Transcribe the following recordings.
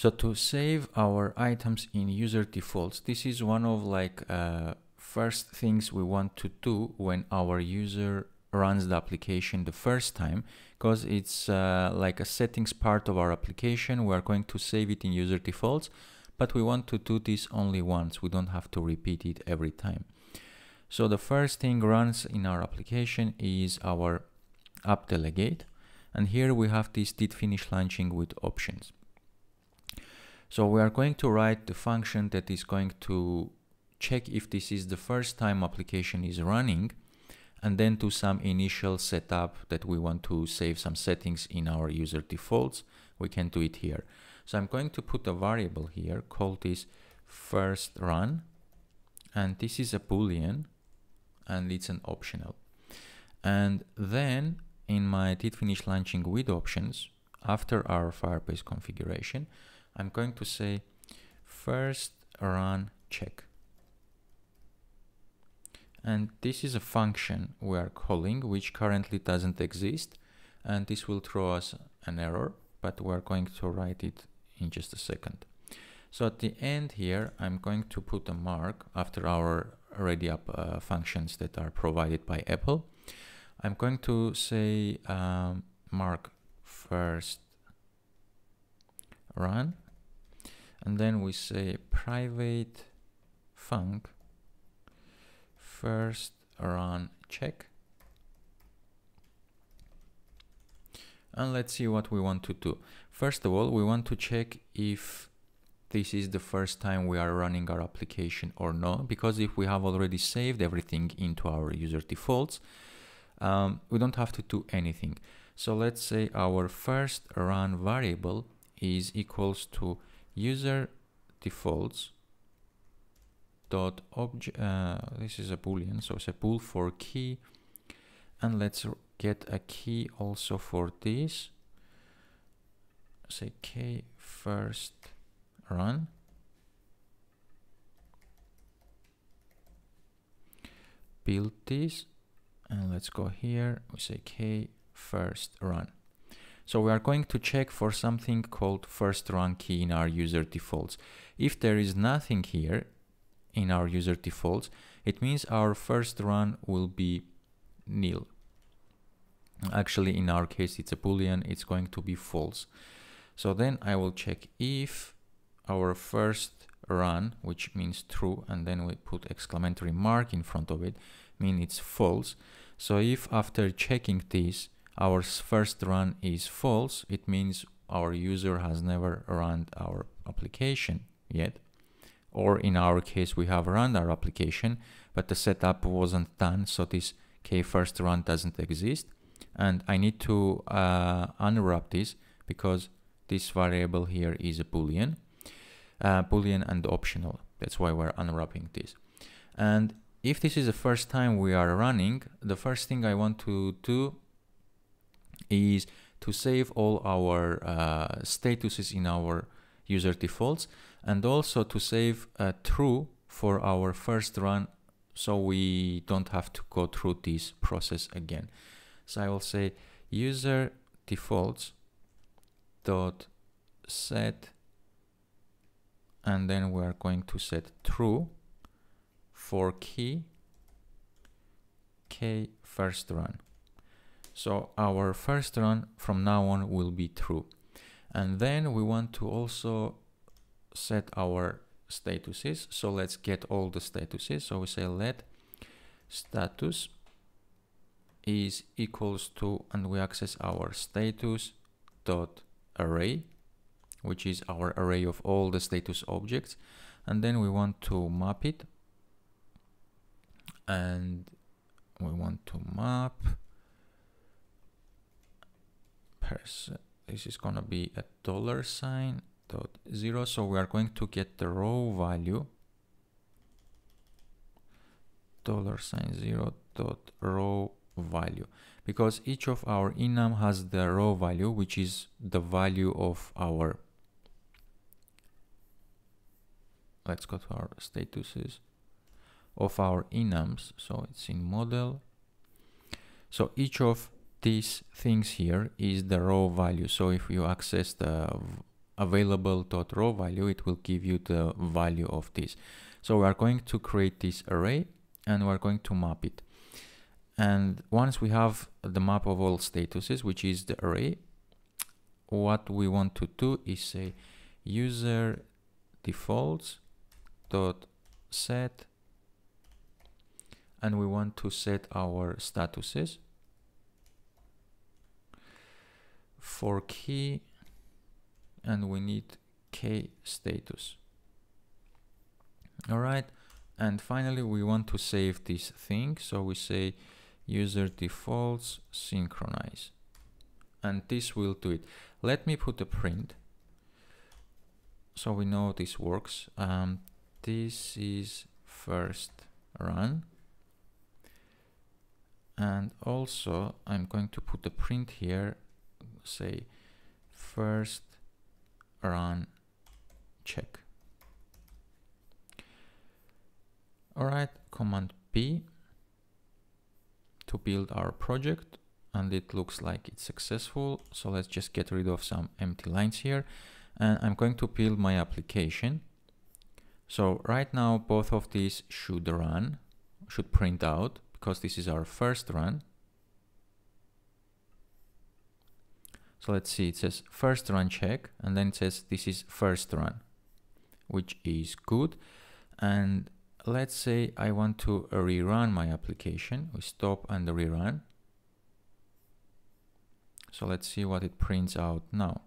So to save our items in user defaults, this is one of like uh, first things we want to do when our user runs the application the first time because it's uh, like a settings part of our application. We are going to save it in user defaults, but we want to do this only once. We don't have to repeat it every time. So the first thing runs in our application is our app delegate. And here we have this did finish launching with options. So we are going to write the function that is going to check if this is the first time application is running and then do some initial setup that we want to save some settings in our user defaults. We can do it here. So I'm going to put a variable here, call this first run. And this is a boolean and it's an optional. And then in my did finish launching with options, after our Firebase configuration, I'm going to say first run check. And this is a function we are calling, which currently doesn't exist. And this will throw us an error, but we're going to write it in just a second. So at the end here, I'm going to put a mark after our ready up uh, functions that are provided by Apple. I'm going to say um, mark first run. And then we say private func first run check. And let's see what we want to do. First of all we want to check if this is the first time we are running our application or not because if we have already saved everything into our user defaults um, we don't have to do anything. So let's say our first run variable is equals to user defaults dot object uh, this is a boolean so it's a bool for key. And let's get a key also for this. Say k first run. Build this. And let's go here. We say k first run so we are going to check for something called first run key in our user defaults. If there is nothing here in our user defaults it means our first run will be nil. Actually in our case it's a boolean. It's going to be false. So then I will check if our first run, which means true, and then we put exclamatory mark in front of it, mean it's false. So if after checking this, our first run is false, it means our user has never run our application yet. Or in our case, we have run our application, but the setup wasn't done, so this k first run doesn't exist. And I need to uh, unwrap this because this variable here is a boolean uh, boolean and optional that's why we're unwrapping this and if this is the first time we are running the first thing I want to do is to save all our uh, statuses in our user defaults and also to save a true for our first run so we don't have to go through this process again. So I will say user defaults dot set and then we are going to set true for key k first run so our first run from now on will be true. And then we want to also set our statuses. So let's get all the statuses. So we say let status is equals to and we access our status dot array which is our array of all the status objects. And then we want to map it. And we want to map this is gonna be a dollar sign dot zero. So we are going to get the raw value. Dollar sign zero dot raw value. Because each of our enum has the raw value which is the value of our let's go to our statuses of our enums. So it's in model. So each of these things here is the raw value so if you access the available.raw value, it will give you the value of this. So we are going to create this array and we're going to map it. And once we have the map of all statuses, which is the array, what we want to do is say user defaults dot set and we want to set our statuses for key and we need k status. All right and finally we want to save this thing so we say user defaults synchronize and this will do it. Let me put a print so we know this works. Um, this is first run and also I'm going to put a print here say first run check. Alright command P to build our project and it looks like it's successful. So let's just get rid of some empty lines here and I'm going to build my application. So right now both of these should run should print out because this is our first run So let's see, it says first run check, and then it says this is first run, which is good. And let's say I want to rerun my application. We stop and rerun. So let's see what it prints out now.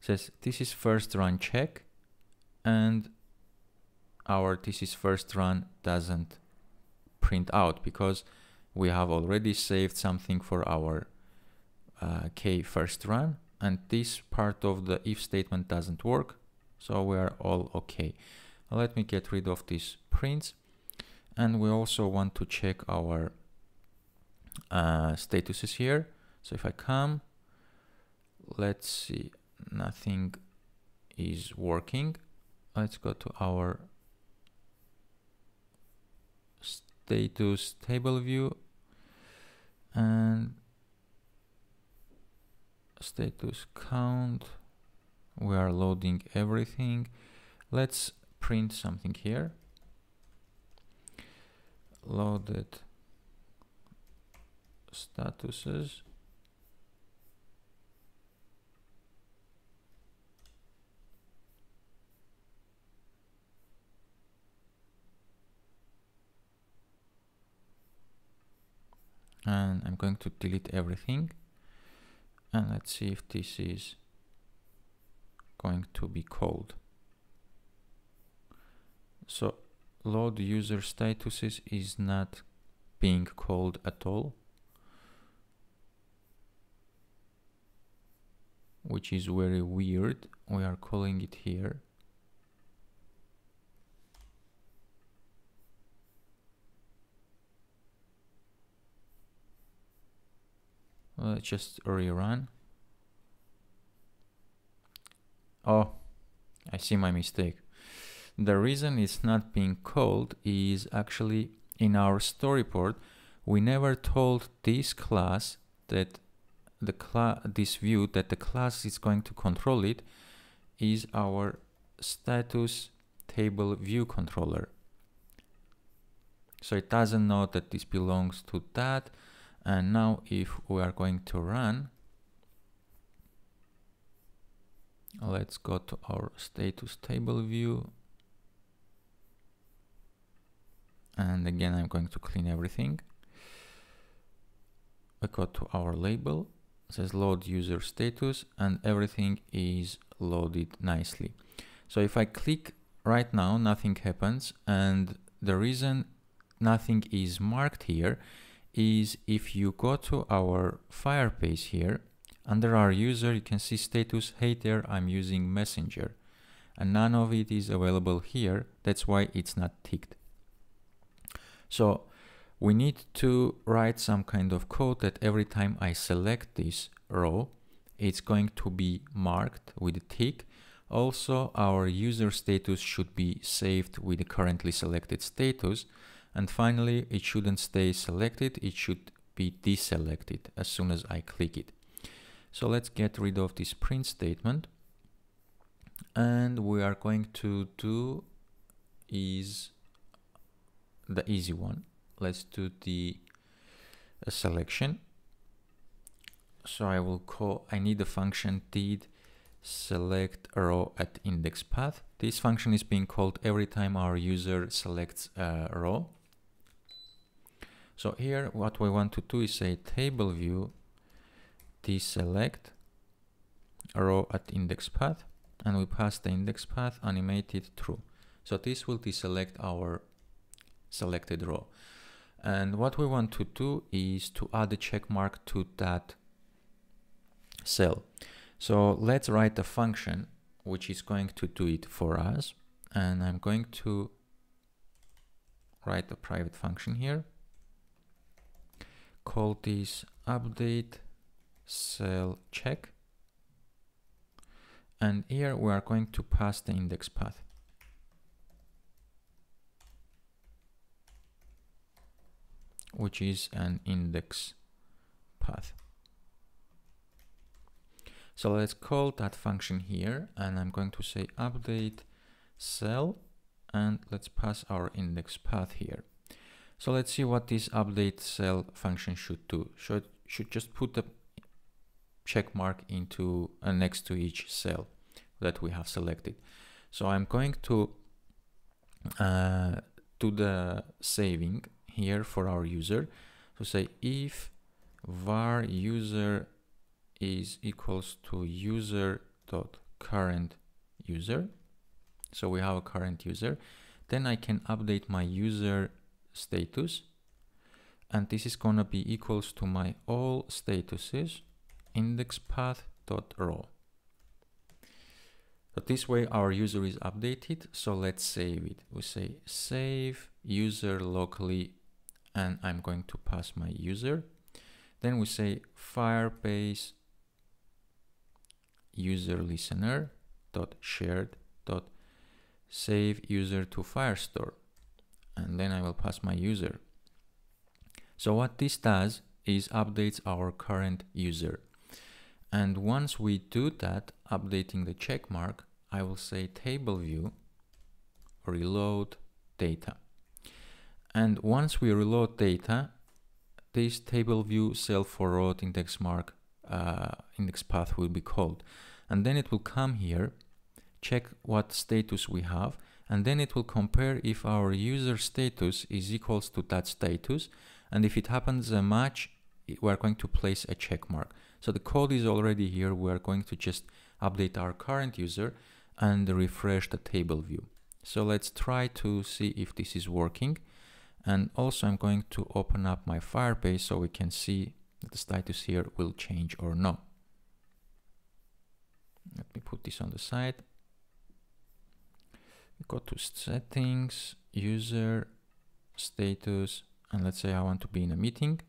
It says this is first run check, and our this is first run doesn't print out because we have already saved something for our uh, k first run and this part of the if statement doesn't work so we are all okay. Let me get rid of these prints. And we also want to check our uh, statuses here. So if I come let's see nothing is working. Let's go to our status table view. And status count. We are loading everything. Let's print something here. Loaded statuses. And I'm going to delete everything and let's see if this is going to be called so load user statuses is not being called at all. Which is very weird. We are calling it here let's just rerun. Oh I see my mistake. The reason it's not being called is actually in our storyboard, we never told this class that the class this view that the class is going to control it is our status table view controller. So it doesn't know that this belongs to that and now if we are going to run let's go to our status table view. And again I'm going to clean everything. We go to our label. Says load user status and everything is loaded nicely. So if I click right now nothing happens. And the reason nothing is marked here is if you go to our Firebase here, under our user, you can see status, hey there, I'm using Messenger. And none of it is available here. That's why it's not ticked. So we need to write some kind of code that every time I select this row, it's going to be marked with a tick. Also, our user status should be saved with the currently selected status and finally, it shouldn't stay selected, it should be deselected as soon as I click it. So let's get rid of this print statement. And we are going to do is the easy one. Let's do the uh, selection. So I will call, I need the function did select row at index path. This function is being called every time our user selects a row. So here what we want to do is say table view deselect row at index path and we pass the index path animated true. So this will deselect our selected row. And what we want to do is to add a check mark to that cell. So let's write a function which is going to do it for us. And I'm going to write a private function here. Call this update cell check. And here we are going to pass the index path. which is an index path. So let's call that function here and I'm going to say update cell and let's pass our index path here. So let's see what this update cell function should do. Should should just put a check mark into uh, next to each cell that we have selected. So I'm going to uh, do the saving here for our user. So say if var user is equals to user dot current user. So we have a current user. Then I can update my user status. And this is gonna be equals to my all statuses index path dot row. So this way our user is updated. So let's save it. We say save user locally and I'm going to pass my user. Then we say Firebase user listener dot shared dot save user to Firestore and then I will pass my user. So what this does is updates our current user. And once we do that, updating the check mark, I will say table view reload data. And once we reload data, this table view cell for row index mark uh, index path will be called. And then it will come here, check what status we have, and then it will compare if our user status is equals to that status. And if it happens a match, we're going to place a check mark. So the code is already here. We're going to just update our current user and refresh the table view. So let's try to see if this is working. And also I'm going to open up my Firebase so we can see that the status here will change or not. Let me put this on the side. Go to settings, user, status, and let's say I want to be in a meeting.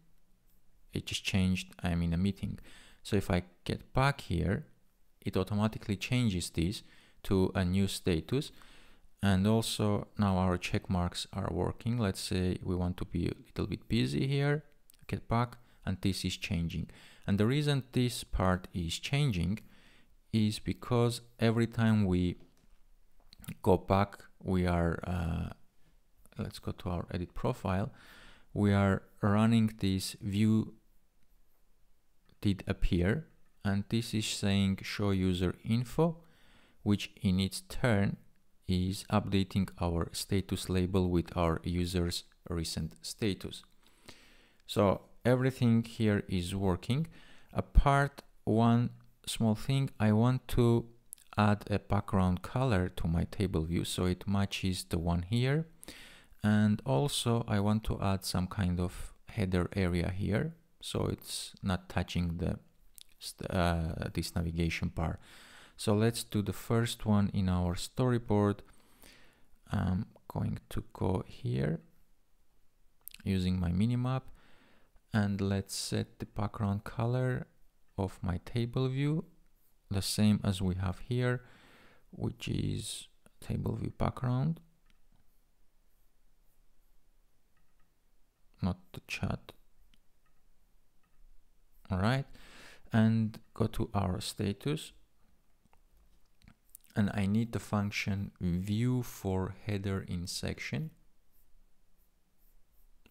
It just changed, I'm in a meeting. So if I get back here, it automatically changes this to a new status and also now our check marks are working let's say we want to be a little bit busy here get back and this is changing and the reason this part is changing is because every time we go back we are uh, let's go to our edit profile we are running this view did appear and this is saying show user info which in its turn is updating our status label with our user's recent status. So everything here is working. Apart one small thing, I want to add a background color to my table view so it matches the one here. And also I want to add some kind of header area here so it's not touching the uh, this navigation bar. So let's do the first one in our storyboard. I'm going to go here using my minimap and let's set the background color of my table view the same as we have here which is table view background. Not the chat. All right. And go to our status. And I need the function view for header in section.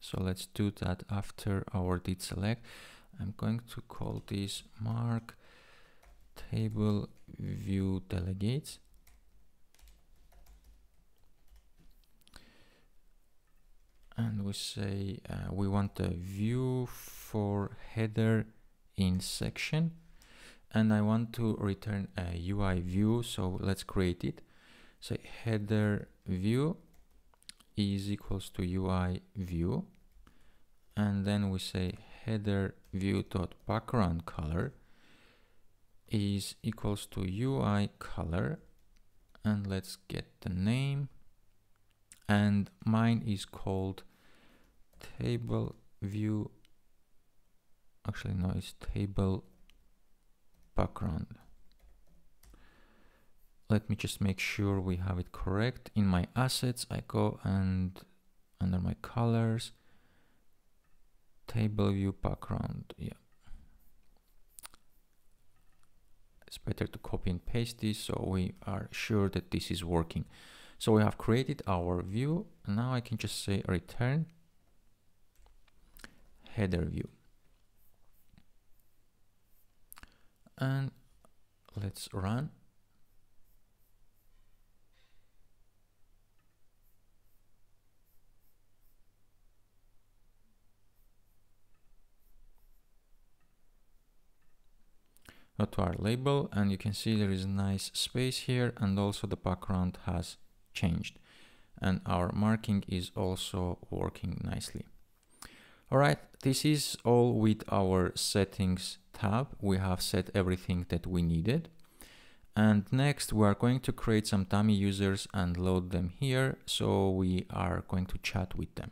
So let's do that after our did select. I'm going to call this mark table view delegates. And we say uh, we want a view for header in section. And I want to return a UI view so let's create it. Say header view is equals to UI view. And then we say header view dot background color is equals to UI color. And let's get the name. And mine is called table view. Actually no it's table background. Let me just make sure we have it correct. In my assets I go and under my colors table view background. Yeah it's better to copy and paste this so we are sure that this is working so we have created our view. Now I can just say return header view. And let's run. To our label and you can see there is a nice space here and also the background has changed and our marking is also working nicely. Alright, this is all with our settings tab. We have set everything that we needed. And next we are going to create some dummy users and load them here. So we are going to chat with them.